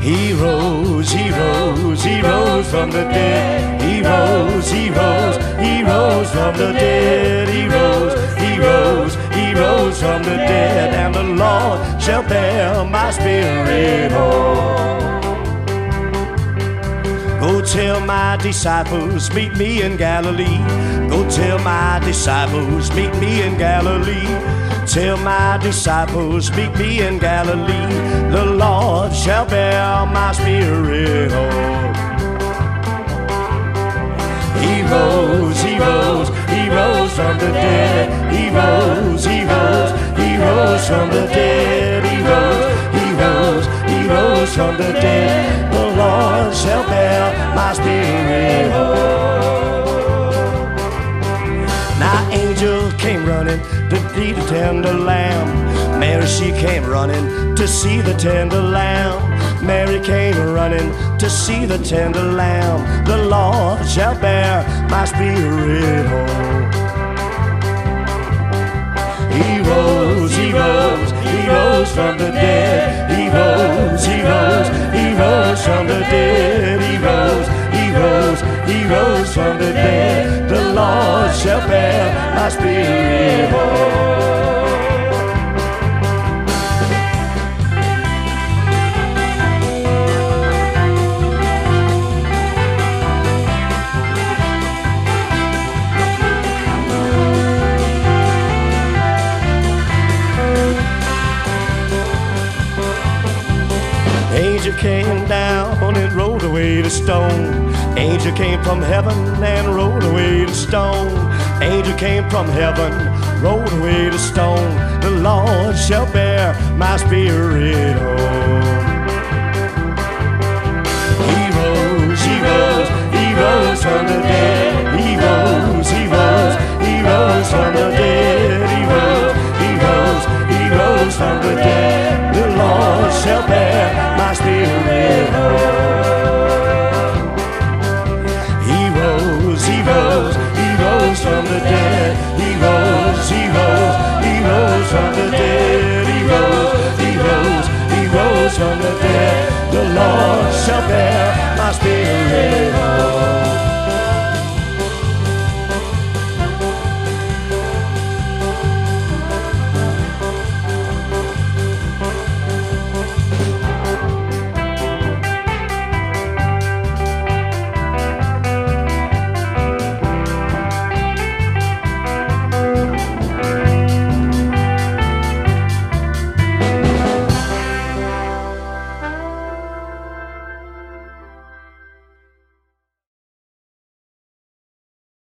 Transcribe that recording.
He rose, he rose, he rose from the dead. He rose, he rose, he rose from the dead. He rose, he rose, he rose from the dead. And the Lord shall bear my spirit home. Go tell my disciples, meet me in Galilee. Go tell my disciples, meet me in Galilee. Tell my disciples, meet me in Galilee. The Lord shall bear my spirit. He rose, he rose, he rose from the dead. He rose, angel came running to see the tender lamb. Mary she came running to see the tender lamb. Mary came running to see the tender lamb. The Lord shall bear my spirit home. He rose, he rose, he rose from the dead. Angel came down and rolled away the stone. Angel came from heaven and rolled away the stone. Came from heaven, rolled away the stone. The Lord shall bear my spirit home. Rose from the dead. He rose, he rose, he rose from the dead. He rose, he rose, he rose from the dead.